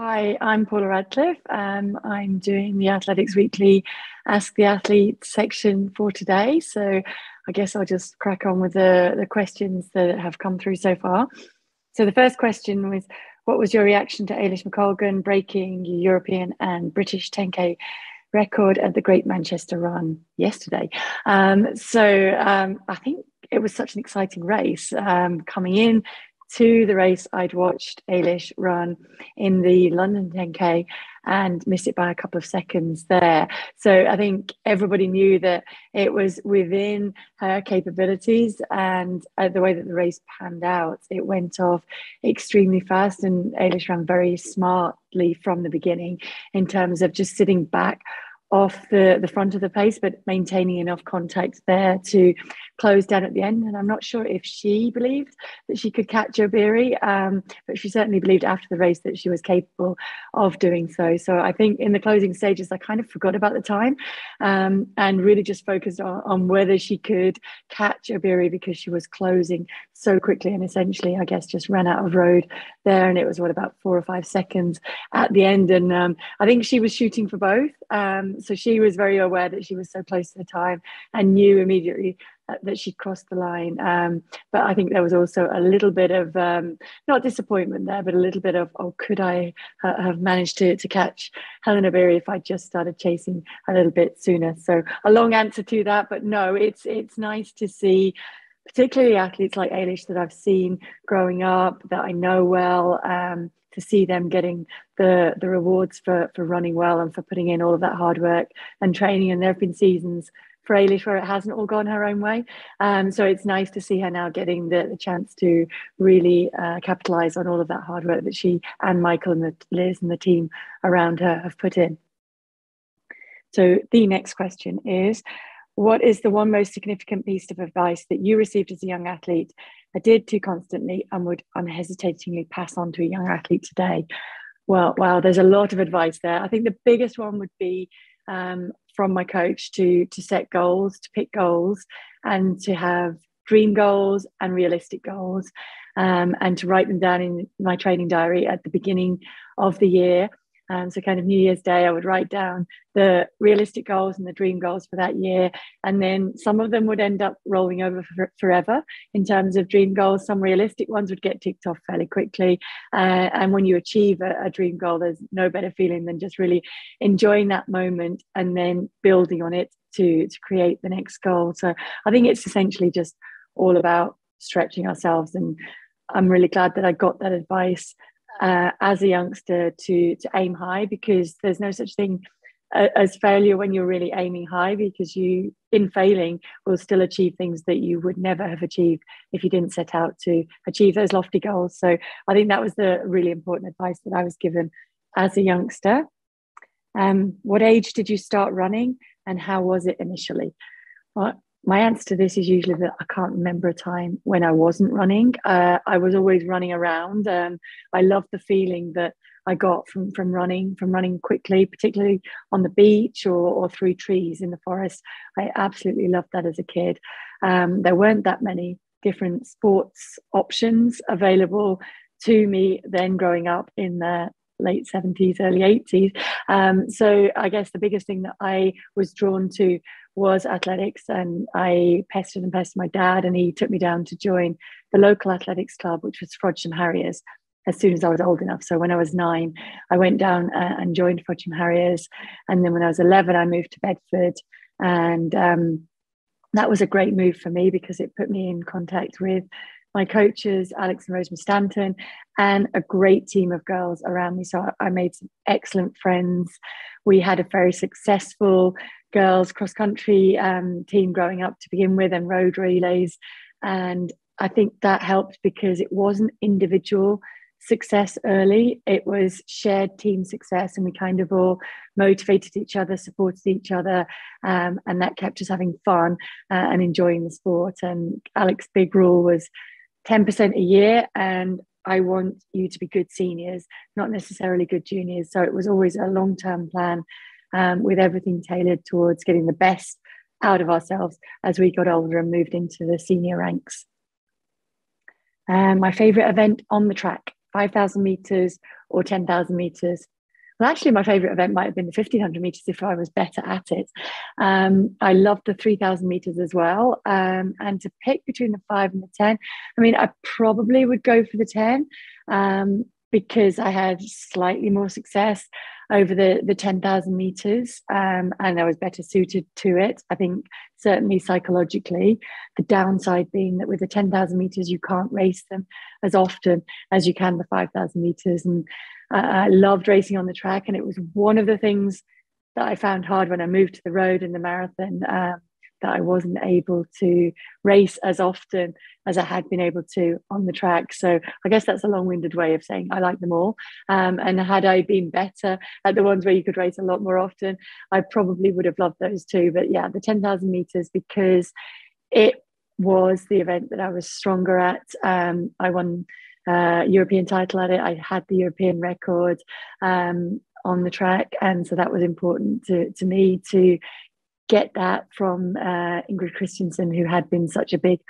Hi, I'm Paula Radcliffe. Um, I'm doing the Athletics Weekly Ask the Athlete section for today. So I guess I'll just crack on with the, the questions that have come through so far. So the first question was What was your reaction to Eilish McColgan breaking European and British 10K record at the Great Manchester Run yesterday? Um, so um, I think it was such an exciting race um, coming in to the race, I'd watched Eilish run in the London 10K and miss it by a couple of seconds there. So I think everybody knew that it was within her capabilities and uh, the way that the race panned out, it went off extremely fast and Eilish ran very smartly from the beginning in terms of just sitting back off the, the front of the pace, but maintaining enough contact there to close down at the end. And I'm not sure if she believed that she could catch Obiri, um, but she certainly believed after the race that she was capable of doing so. So I think in the closing stages, I kind of forgot about the time um, and really just focused on, on whether she could catch Obiri because she was closing so quickly and essentially, I guess, just ran out of road there. And it was what about four or five seconds at the end. And um, I think she was shooting for both. Um, so she was very aware that she was so close to the time and knew immediately that she'd crossed the line. Um, but I think there was also a little bit of um, not disappointment there, but a little bit of oh, could I ha- have managed to to catch Hellen Obiri if I just started chasing a little bit sooner? So a long answer to that, but no, it's it's nice to see. Particularly athletes like Eilish that I've seen growing up, that I know well, um, to see them getting the the rewards for for running well and for putting in all of that hard work and training. And there have been seasons for Eilish where it hasn't all gone her own way. Um, so it's nice to see her now getting the, the chance to really uh, capitalize on all of that hard work that she and Michael and the, Liz and the team around her have put in. So the next question is, what is the one most significant piece of advice that you received as a young athlete, adhered to constantly, and would unhesitatingly pass on to a young athlete today? Well, wow, there's a lot of advice there. I think the biggest one would be um, from my coach to to set goals, to pick goals, and to have dream goals and realistic goals, um, and to write them down in my training diary at the beginning of the year um, so, kind of New Year's Day, I would write down the realistic goals and the dream goals for that year. And then some of them would end up rolling over for, forever in terms of dream goals. Some realistic ones would get ticked off fairly quickly. Uh, and when you achieve a, a dream goal, there's no better feeling than just really enjoying that moment and then building on it to, to create the next goal. So, I think it's essentially just all about stretching ourselves. And I'm really glad that I got that advice uh, as a youngster to to aim high because there's no such thing as failure when you're really aiming high because you in failing will still achieve things that you would never have achieved if you didn't set out to achieve those lofty goals. So i think that was the really important advice that i was given as a youngster. Um, what age did you start running and how was it initially? Well, my answer to this is usually that I can't remember a time when I wasn't running. Uh, I was always running around. Um, I love the feeling that I got from from running, from running quickly, particularly on the beach or, or through trees in the forest. I absolutely loved that as a kid. Um, there weren't that many different sports options available to me then growing up in the late 70s, early 80s. Um, so I guess the biggest thing that I was drawn to was athletics and I pestered and pestered my dad and he took me down to join the local athletics club, which was Frodsham Harriers, as soon as I was old enough. So when I was nine, I went down uh, and joined Frodsham Harriers. And then when I was 11, I moved to Bedford. And um, that was a great move for me because it put me in contact with my coaches, Alex and Rosemary Stanton, and a great team of girls around me. So I made some excellent friends. We had a very successful girls cross country um, team growing up to begin with and road relays. And I think that helped because it wasn't individual success early, it was shared team success. And we kind of all motivated each other, supported each other. Um, and that kept us having fun uh, and enjoying the sport. And Alex's big rule was 10% a year. And I want you to be good seniors, not necessarily good juniors. So it was always a long term plan um, with everything tailored towards getting the best out of ourselves as we got older and moved into the senior ranks. Um, my favourite event on the track. 5,000 meters or 10,000 meters. Actually, my favorite event might have been the 1500 meters if I was better at it. Um, I loved the 3000 meters as well. Um, and to pick between the five and the 10, I mean, I probably would go for the 10 um, because I had slightly more success over the, the 10,000 meters um, and I was better suited to it. I think certainly psychologically, the downside being that with the 10,000 meters, you can't race them as often as you can the 5,000 meters. And I loved racing on the track. And it was one of the things that I found hard when I moved to the road in the marathon. Um, that I wasn't able to race as often as I had been able to on the track. So I guess that's a long winded way of saying I like them all. Um, and had I been better at the ones where you could race a lot more often, I probably would have loved those too. But yeah, the 10,000 meters because it was the event that I was stronger at. Um, I won. Uh, European title at it. I had the European record um, on the track, and so that was important to, to me to get that from uh, Ingrid Kristiansen, who had been such a big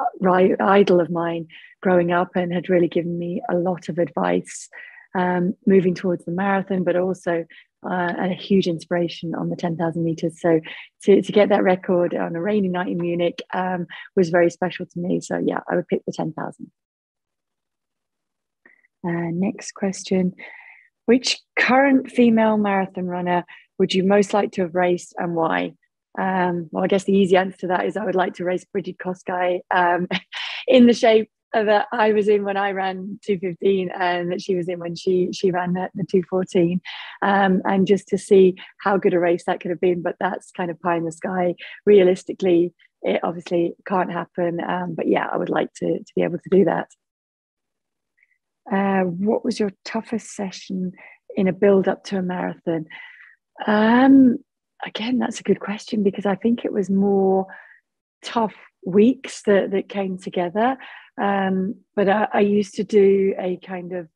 uh, idol of mine growing up and had really given me a lot of advice um, moving towards the marathon, but also uh, a huge inspiration on the 10,000 meters. So to, to get that record on a rainy night in Munich um, was very special to me. So yeah, I would pick the 10,000. Uh, next question. Which current female marathon runner would you most like to have raced and why? Um, well, I guess the easy answer to that is I would like to race Brigid Kosgei um, in the shape that I was in when I ran 215 and that she was in when she she ran the, the 214 um, and just to see how good a race that could have been but that's kind of pie in the sky. Realistically it obviously can't happen um, but yeah I would like to, to be able to do that. Uh, what was your toughest session in a build up to a marathon um, again, that's a good question because I think it was more tough weeks that, that came together. Um, but I, I, used to do a kind of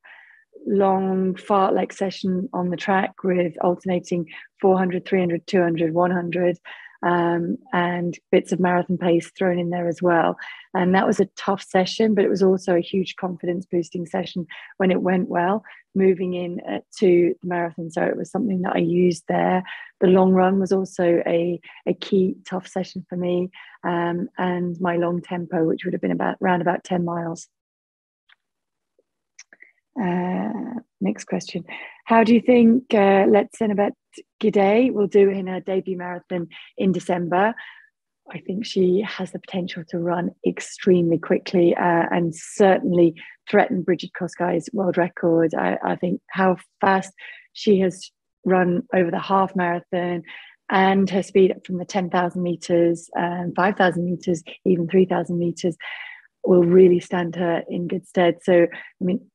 long fartlek session on the track with alternating 400, 300, 200, 100 um, and bits of marathon pace thrown in there as well. And that was a tough session, but it was also a huge confidence boosting session when it went well, moving in uh, to the marathon. So it was something that I used there. The long run was also a, a key tough session for me, um, and my long tempo, which would have been about around about 10 miles. Uh, next question. How do you think uh, Letesenbet Gidey will do in her debut marathon in December? I think she has the potential to run extremely quickly uh, and certainly threaten Brigid Kosgei's world record. I, I, think how fast she has run over the half marathon and her speed up from the 10,000 meters and 5,000 meters, even 3,000 meters, will really stand her in good stead. So, I mean,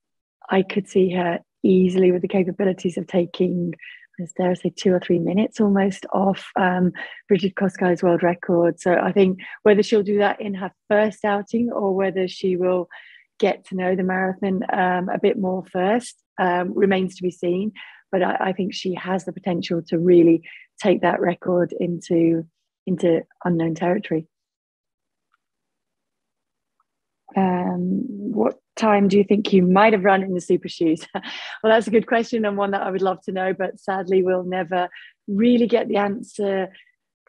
I could see her easily with the capabilities of taking, I dare say, two or three minutes almost off um, Brigid Kosgei's world record. So I think whether she'll do that in her first outing or whether she will get to know the marathon um, a bit more first um, remains to be seen. But I, I think she has the potential to really take that record into into unknown territory. Um, what time do you think you might have run in the super shoes? well, that's a good question and one that I would love to know, but sadly, we'll never really get the answer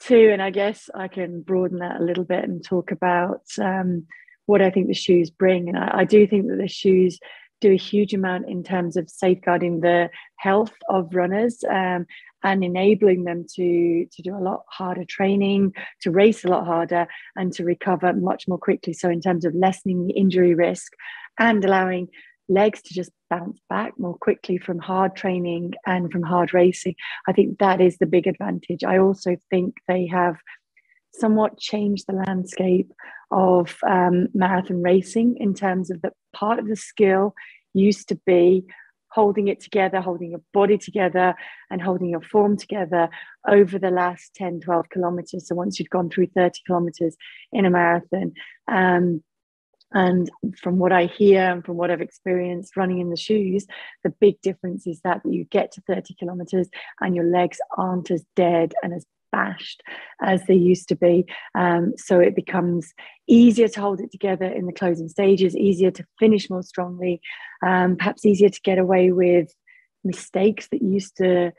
to. And I guess I can broaden that a little bit and talk about um, what I think the shoes bring. And I, I do think that the shoes do a huge amount in terms of safeguarding the health of runners um, and enabling them to to do a lot harder training, to race a lot harder, and to recover much more quickly. So, in terms of lessening the injury risk and allowing legs to just bounce back more quickly from hard training and from hard racing, I think that is the big advantage. I also think they have somewhat changed the landscape of um, marathon racing in terms of that part of the skill used to be holding it together, holding your body together, and holding your form together over the last 10, 12 kilometers. So once you'd gone through 30 kilometers in a marathon, um, and from what I hear and from what I've experienced running in the shoes, the big difference is that you get to 30 kilometers and your legs aren't as dead and as bashed as they used to be. Um, so it becomes easier to hold it together in the closing stages, easier to finish more strongly, um, perhaps easier to get away with mistakes that used to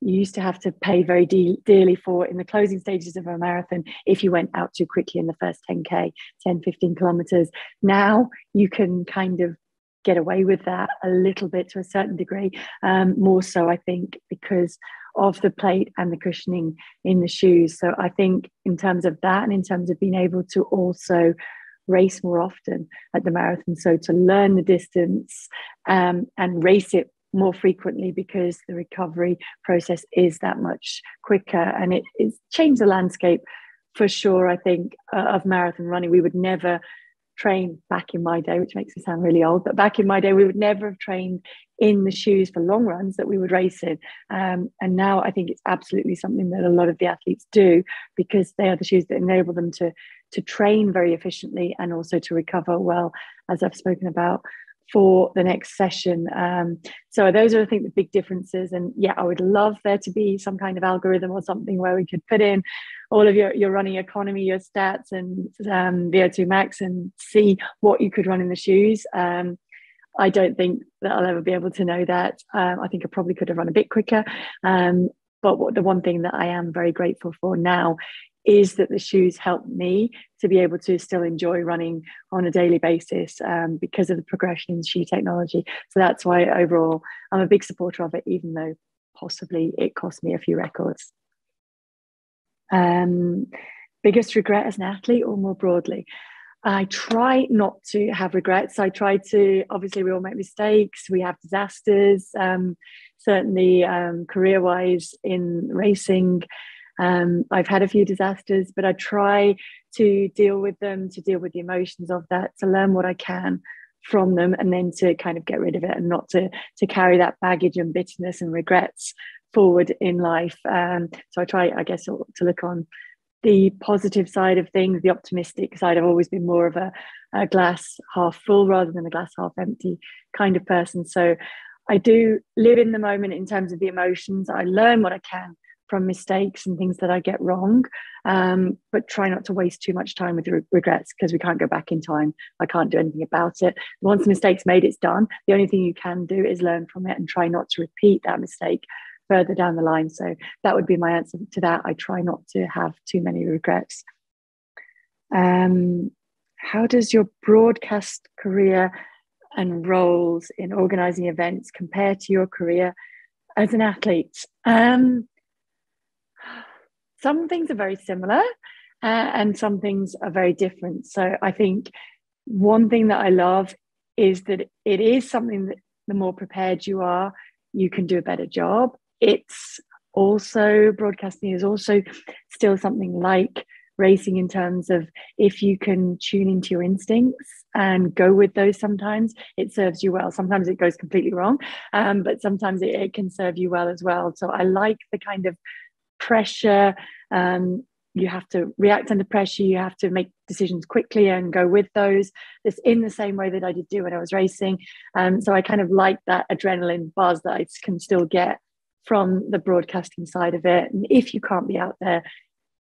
you used to have to pay very de- dearly for in the closing stages of a marathon if you went out too quickly in the first 10k 10 15 kilometers now you can kind of get away with that a little bit to a certain degree um, more so i think because of the plate and the cushioning in the shoes. So i think in terms of that and in terms of being able to also race more often at the marathon so to learn the distance um, and race it more frequently because the recovery process is that much quicker. And it, it's changed the landscape for sure i think uh, of marathon running. We would never train back in my day which makes me sound really old but back in my day we would never have trained in the shoes for long runs that we would race in um, and now i think it's absolutely something that a lot of the athletes do because they are the shoes that enable them to to train very efficiently and also to recover well as i've spoken about for the next session. Um, so those are, I think, the big differences. And yeah, I would love there to be some kind of algorithm or something where we could put in all of your, your running economy, your stats, and um, VO2 max, and see what you could run in the shoes. Um, I don't think that I'll ever be able to know that. Um, I think I probably could have run a bit quicker. Um, but what, the one thing that I am very grateful for now is that the shoes help me to be able to still enjoy running on a daily basis um, because of the progression in shoe technology. So that's why overall I'm a big supporter of it, even though possibly it cost me a few records. Um, biggest regret as an athlete or more broadly? I try not to have regrets. I try to, obviously, we all make mistakes, we have disasters, um, certainly um, career wise in racing. Um, I've had a few disasters, but I try to deal with them, to deal with the emotions of that, to learn what I can from them, and then to kind of get rid of it and not to to carry that baggage and bitterness and regrets forward in life. Um, so I try, I guess, to look on the positive side of things, the optimistic side. I've always been more of a, a glass half full rather than a glass half empty kind of person. So I do live in the moment in terms of the emotions. I learn what I can from mistakes and things that I get wrong, um, but try not to waste too much time with re- regrets because we can't go back in time. I can't do anything about it. Once the mistake's made, it's done. The only thing you can do is learn from it and try not to repeat that mistake further down the line. So that would be my answer to that. I try not to have too many regrets. Um, how does your broadcast career and roles in organizing events compare to your career as an athlete? Um, some things are very similar uh, and some things are very different. So I think one thing that I love is that it is something that the more prepared you are, you can do a better job. It's also broadcasting is also still something like racing in terms of if you can tune into your instincts and go with those sometimes it serves you well sometimes it goes completely wrong um, but sometimes it, it, can serve you well as well so i like the kind of pressure. Um, you have to react under pressure. You have to make decisions quickly and go with those. This in the same way that I did do when I was racing. Um, so I kind of like that adrenaline buzz that I can still get from the broadcasting side of it. And if you can't be out there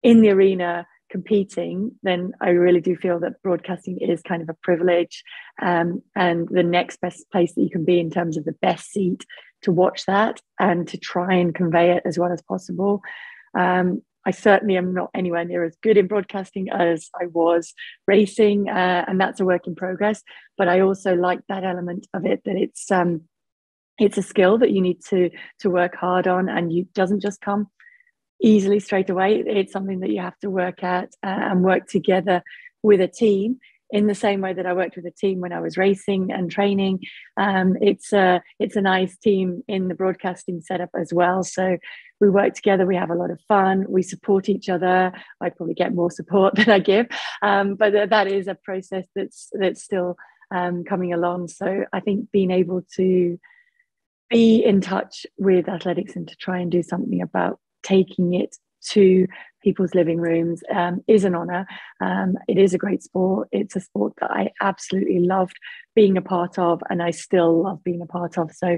in the arena competing, then I really do feel that broadcasting is kind of a privilege um, and the next best place that you can be in terms of the best seat to watch that and to try and convey it as well as possible. Um, I certainly am not anywhere near as good in broadcasting as I was racing, uh, and that's a work in progress. But I also like that element of it that it's um, it's a skill that you need to to work hard on, and you doesn't just come easily straight away. It's something that you have to work at uh, and work together with a team in the same way that I worked with a team when I was racing and training. Um, it's a it's a nice team in the broadcasting setup as well. So we work together. We have a lot of fun. We support each other. I probably get more support than I give, um, but that is a process that's that's still um, coming along. So I think being able to be in touch with athletics and to try and do something about taking it to people's living rooms um, is an honor. Um, it is a great sport. It's a sport that I absolutely loved being a part of, and I still love being a part of. So,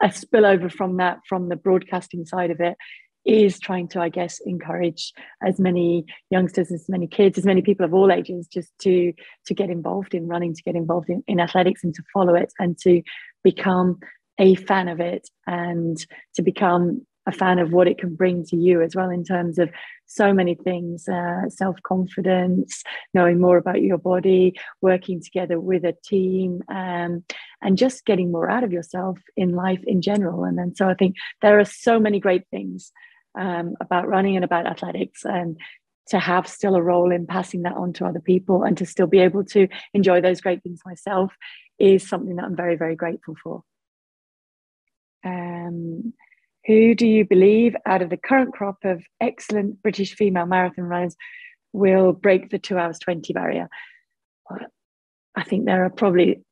a spillover from that, from the broadcasting side of it, is trying to, I guess, encourage as many youngsters, as many kids, as many people of all ages, just to to get involved in running, to get involved in, in athletics, and to follow it, and to become a fan of it, and to become a fan of what it can bring to you as well in terms of so many things uh, self confidence, knowing more about your body, working together with a team, um, and just getting more out of yourself in life in general. And then, so I think there are so many great things um, about running and about athletics. And to have still a role in passing that on to other people and to still be able to enjoy those great things myself is something that I'm very, very grateful for. Um, who do you believe out of the current crop of excellent British female marathon runners will break the two hours 20 barrier? I think there are probably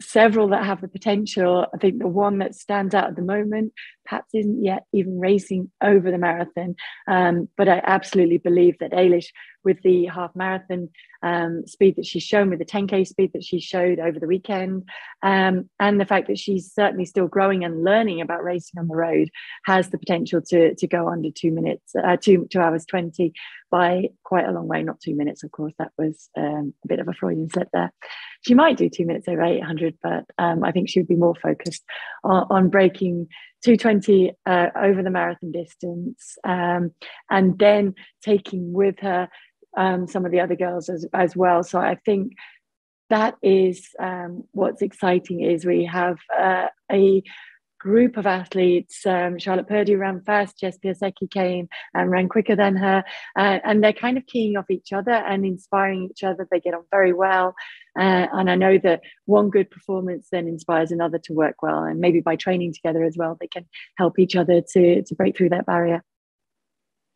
several that have the potential. I think the one that stands out at the moment perhaps isn't yet even racing over the marathon, um, but I absolutely believe that Eilish, with the half marathon um, speed that she's shown, with the 10k speed that she showed over the weekend, um, and the fact that she's certainly still growing and learning about racing on the road, has the potential to to go under two minutes, uh, two two hours 20 by quite a long way. Not two minutes, of course. That was um, a bit of a Freudian slip there. She might do two minutes over 800, but um, I think she would be more focused on, on breaking 220 uh, over the marathon distance um, and then taking with her um, some of the other girls as, as well. So I think that is um, what's exciting is we have uh, a group of athletes. Um, Charlotte Purdue ran first, Jess Piasecki came and ran quicker than her. Uh, and they're kind of keying off each other and inspiring each other. They get on very well. Uh, and I know that one good performance then inspires another to work well. And maybe by training together as well, they can help each other to, to break through that barrier.